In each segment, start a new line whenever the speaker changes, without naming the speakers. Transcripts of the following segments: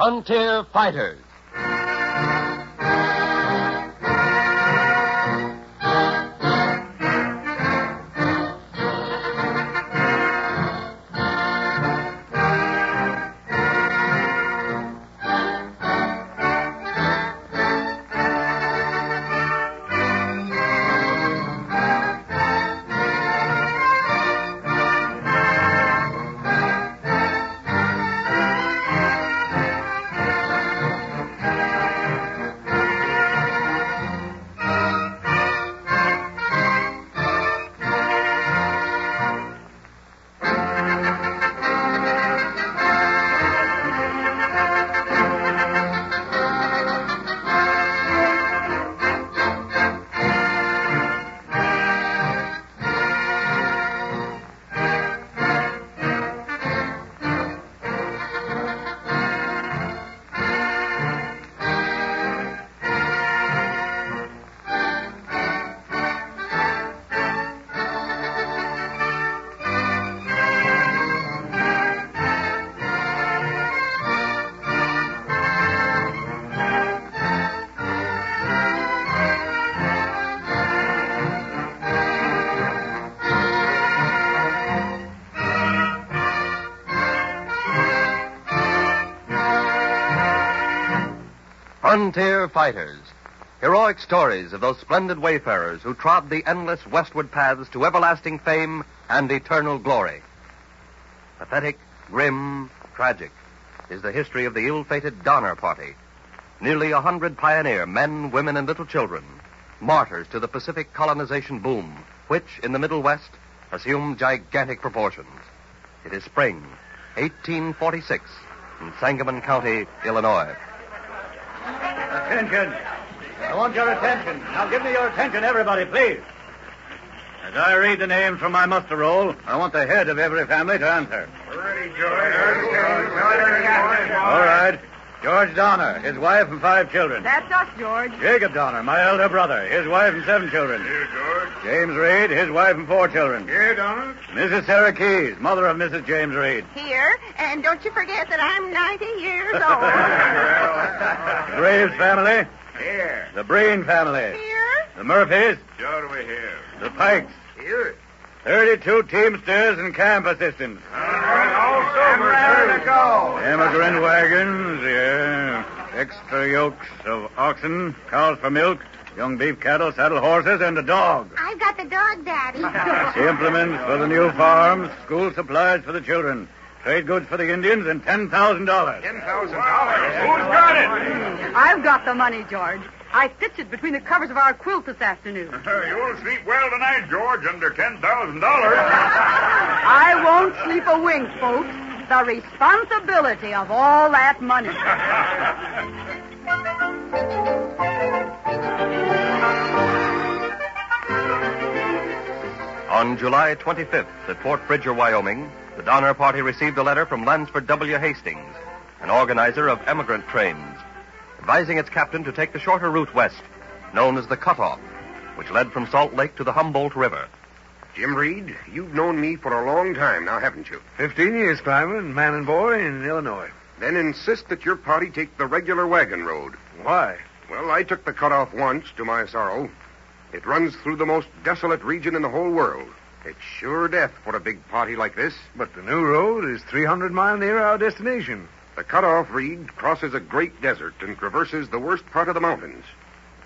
Frontier Fighters. Frontier Fighters. Heroic stories of those splendid wayfarers who trod the endless westward paths to everlasting fame and eternal glory. Pathetic, grim, tragic is the history of the ill-fated Donner Party. Nearly a hundred pioneer men, women, and little children, martyrs to the Pacific colonization boom, which, in the Middle West, assumed gigantic proportions. It is spring, 1846, in Sangamon County, Illinois.
Attention. I want your attention. Now give me your attention, everybody, please. As I read the names from my muster roll, I want the head of every family to answer.
Ready, George.
All right. George Donner, his wife and five children.
That's us, George.
Jacob Donner, my elder brother, his wife and seven children.
Here, George.
James Reed, his wife and four children.
Here, Donald.
Mrs. Sarah Keyes, mother of Mrs. James Reed.
Here, and don't you forget that I'm 90 years old.
The Graves family,
Here.
the Breen family,
Here?
the Murphys,
Sure we're here.
the Pikes,
Here.
32 Teamsters and camp assistants.
All right, all sober. Ready to go.
Emigrant wagons, yeah. Extra yokes of oxen, cows for milk, young beef cattle, saddle horses, and a dog.
I've got the dog, Daddy.
Implements for the new farms, school supplies for the children, trade goods for the Indians, and $10,000.
Ten thousand dollars. Who's got it?
I've got the money, George. I stitched it between the covers of our quilt this afternoon.
You'll sleep well tonight, George, under ten thousand dollars.
I won't sleep a wink, folks. The responsibility of all that money.
On July 25th, at Fort Bridger, Wyoming, the Donner Party received a letter from Lansford W. Hastings, an organizer of emigrant trains, advising its captain to take the shorter route west, known as the Cutoff, which led from Salt Lake to the Humboldt River.
Jim Reed, you've known me for a long time now, haven't you?
Fifteen years, Clyman, man and boy in Illinois.
Then insist that your party take the regular wagon road.
Why?
Well, I took the cutoff once, to my sorrow. It runs through the most desolate region in the whole world. It's sure death for a big party like this.
But the new road is 300 miles near our destination.
The cutoff, Reed, crosses a great desert and traverses the worst part of the mountains.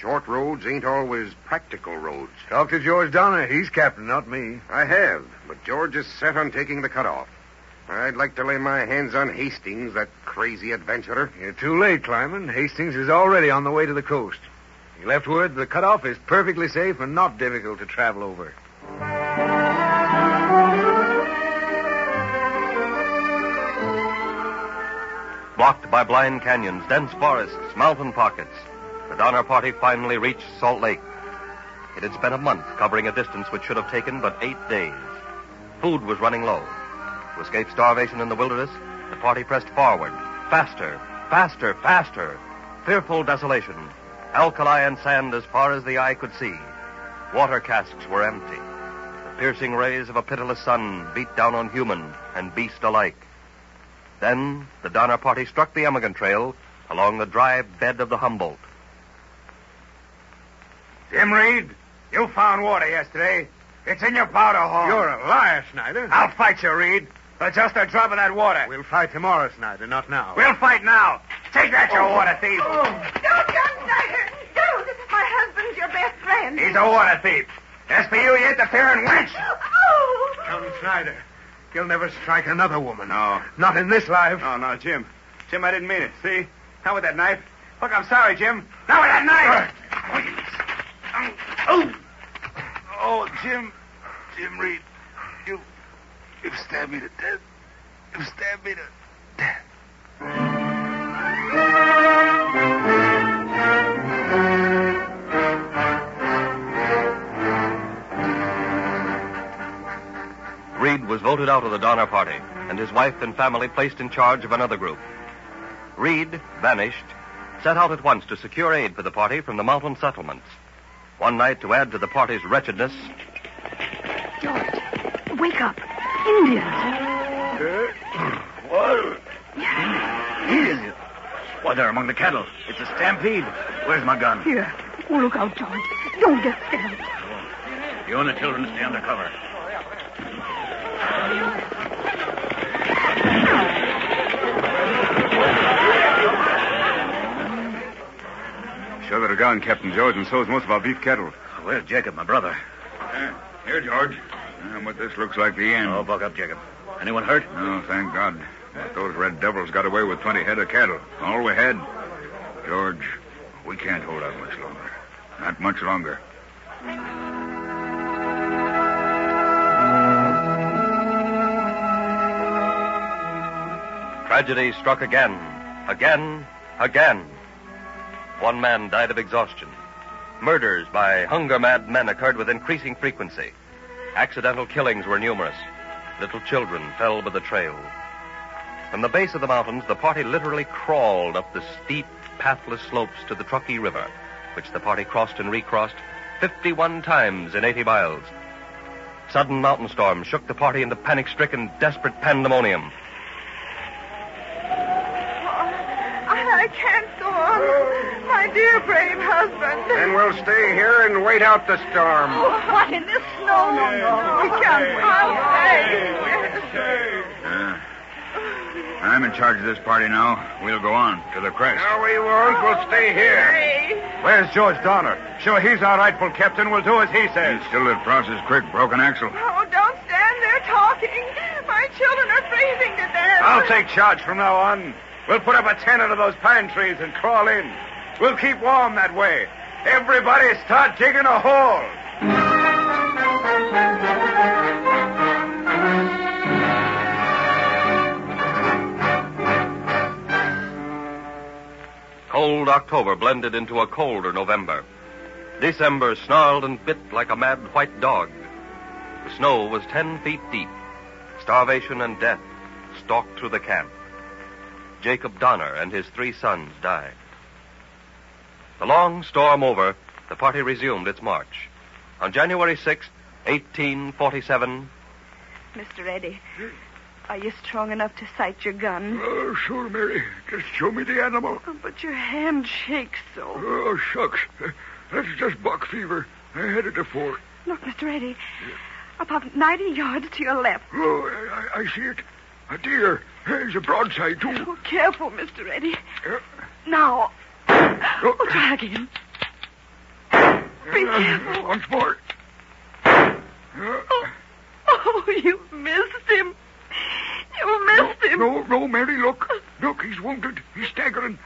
Short roads ain't always practical roads.
Talk to George Donner. He's captain, not me.
I have, but George is set on taking the cutoff. I'd like to lay my hands on Hastings, that crazy adventurer.
You're too late, Clyman. Hastings is already on the way to the coast. He left word the cutoff is perfectly safe and not difficult to travel over.
Blocked by blind canyons, dense forests, mountain pockets, the Donner Party finally reached Salt Lake. It had spent a month covering a distance which should have taken but eight days. Food was running low. To escape starvation in the wilderness, the party pressed forward, faster, faster, faster. Fearful desolation, alkali and sand as far as the eye could see. Water casks were empty. The piercing rays of a pitiless sun beat down on human and beast alike. Then the Donner Party struck the emigrant trail along the dry bed of the Humboldt.
Jim Reed, you found water yesterday. It's in your powder horn.
You're a liar, Snyder.
I'll fight you, Reed. But just a drop of that water.
We'll fight tomorrow, Snyder, not now.
We'll fight now. Take that, you oh. water thief.
Don't, John Snyder! Don't! My husband's your best friend.
He's a water thief. As for you, you interfering wench.
Oh!
Come, Snyder. You'll never strike another woman.
No.
Not in this life.
Oh, no, Jim. Jim, I didn't mean it. See? Not with that knife. Look, I'm sorry, Jim. Now with that knife. Oh, oh, Jim. Jim Reed. You, you've stabbed me to death. You've stabbed me to death.
Reed was voted out of the Donner Party, and his wife and family placed in charge of another group. Reed, vanished, set out at once to secure aid for the party from the mountain settlements. One night, to add to the party's wretchedness,
George, wake up. Indians.
What? Indians? Why, they're among the cattle. It's a stampede. Where's my gun?
Here. Oh, look out, George. Don't get stabbed.
You and the children stay under cover.
Show that are gone, Captain George, and so's most of our beef cattle.
Oh, where's Jacob, my brother?
here, George. but this looks like the end.
Oh, buck up, Jacob. Anyone hurt?
No, thank God. But those red devils got away with 20 head of cattle. All we had. George, we can't hold out much longer. Not much longer.
tragedy struck again, again, again. One man died of exhaustion. Murders by hunger mad men occurred with increasing frequency. Accidental killings were numerous. Little children fell by the trail. From the base of the mountains, the party literally crawled up the steep, pathless slopes to the Truckee River, which the party crossed and recrossed 51 times in 80 miles. Sudden mountain storms shook the party into panic stricken, desperate pandemonium.
Oh, I can't go on. My dear, brave husband.
Then we'll stay here and wait out the storm.
Oh, what in this snow? No, no, we can't wait. I'll stay.
Uh, I'm in charge of this party now. We'll go on to the crest.
No, we won't. We'll stay here.
Stay.
Where's George Donner? Sure, he's our rightful captain. We'll do as he says.
He's still at Prosser Creek, broken axle.
Oh, don't stand there talking. My children are freezing to death.
I'll take charge from now on. We'll put up a tent under those pine trees and crawl in. We'll keep warm that way. Everybody start digging a hole.
Cold October blended into a colder November. December snarled and bit like a mad white dog. The snow was ten feet deep. Starvation and death stalked through the camp. Jacob Donner and his three sons died. The long storm over, the party resumed its march. On January 6th, 1847,
Mr. Eddy, are you strong enough to sight your gun?
Oh, sure, Mary. Just show me the animal.
Oh, but your hand shakes so.
Oh, shucks. That's just buck fever. I had it before.
Look, Mr. Eddy, about 90 yards to your left.
Oh, I, I see it. A deer. There's a broadside, too.
Oh, careful, Mr. Eddy.
Uh,
Now. Oh, try again. Be
uh,
careful.
Once more. Uh,
Oh, you missed him. You missed him.
no, no, Mary, look. Look, he's wounded. He's staggering.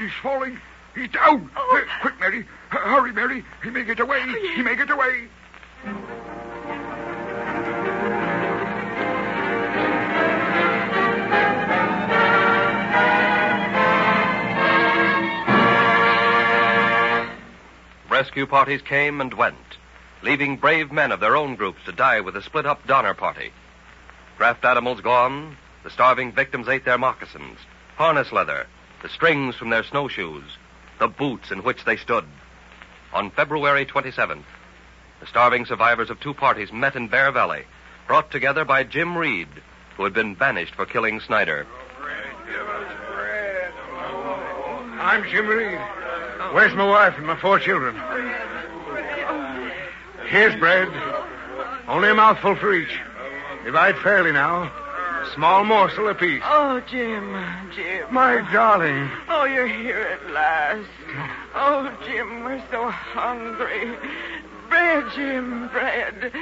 He's falling. He's down.
Oh.
Uh, quick, Mary. H- hurry, Mary. He may get away.
yes.
He may get away.
rescue parties came and went, leaving brave men of their own groups to die with the split up Donner Party. Draft animals gone, the starving victims ate their moccasins, harness leather, the strings from their snowshoes, the boots in which they stood. On February 27th, the starving survivors of two parties met in Bear Valley, brought together by Jim Reed, who had been banished for killing Snyder.
I'm Jim Reed. Where's my wife and my four children? Here's bread. Only a mouthful for each. Divide fairly now. Small morsel apiece.
Oh, Jim, Jim.
My darling.
Oh, you're here at last. Oh, Jim, we're so hungry. Bread, Jim, bread.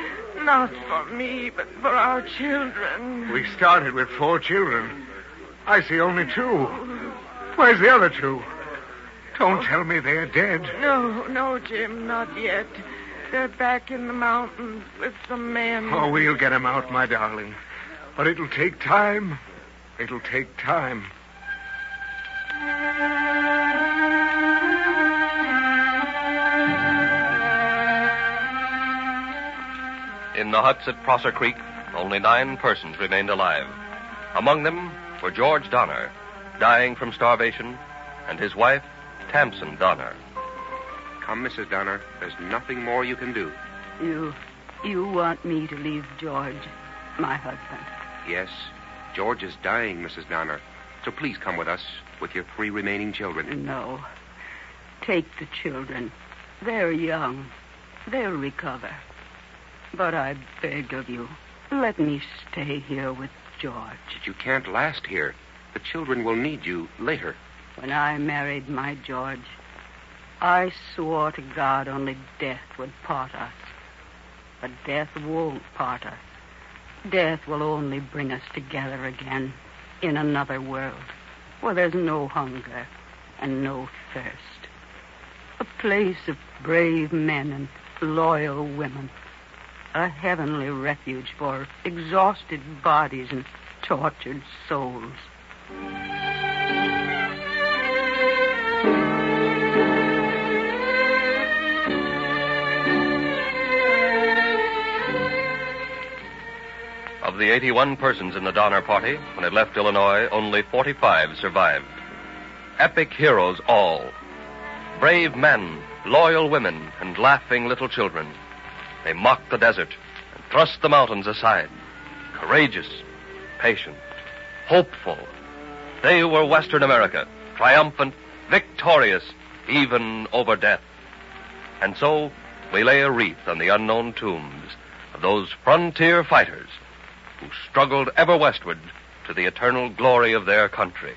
Not for me, but for our children.
We started with four children. I see only two. Where's the other two? Don't tell me they're dead.
No, no, Jim, not yet. They're back in the mountains with some men.
Oh, we'll get 'em out, my darling. But it'll take time. It'll take time.
In the huts at Prosser Creek, only nine persons remained alive. Among them were George Donner, dying from starvation, and his wife, Tamsen Donner.
Come, Mrs. Donner. There's nothing more you can do.
You, you want me to leave George, my husband.
Yes, George is dying, Mrs. Donner. So please come with us with your three remaining children.
No. Take the children. They're young. They'll recover. But I beg of you, let me stay here with George.
But you can't last here. The children will need you later.
When I married my George, I swore to God only death would part us. But death won't part us. Death will only bring us together again in another world where there's no hunger and no thirst. A place of brave men and loyal women. A heavenly refuge for exhausted bodies and tortured souls.
Of the 81 persons in the Donner Party, when it left Illinois, only 45 survived. Epic heroes all. Brave men, loyal women, and laughing little children. They mocked the desert and thrust the mountains aside. Courageous, patient, hopeful. They were Western America, triumphant, victorious, even over death. And so we lay a wreath on the unknown tombs of those frontier fighters who struggled ever westward to the eternal glory of their country.